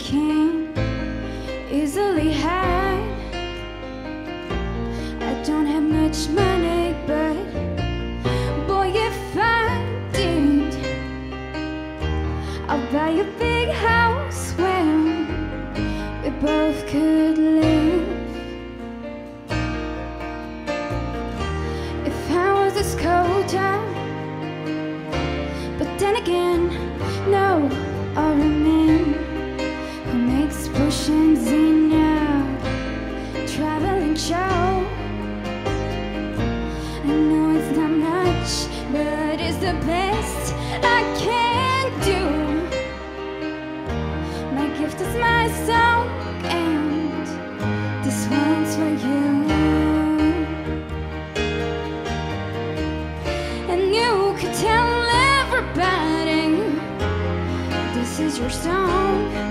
can easily hide. I don't have much money, but boy, if I did, I'll buy a big house where we both could live. If I was a sculptor. oceans in your traveling show. I know it's not much, but it's the best I can do. My gift is my song, and this one's for you. And you could tell everybody this is your song.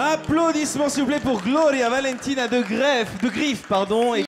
Applaudissements s'il vous plaît pour Gloria Valentina de Greffe, de Griffe, pardon. Et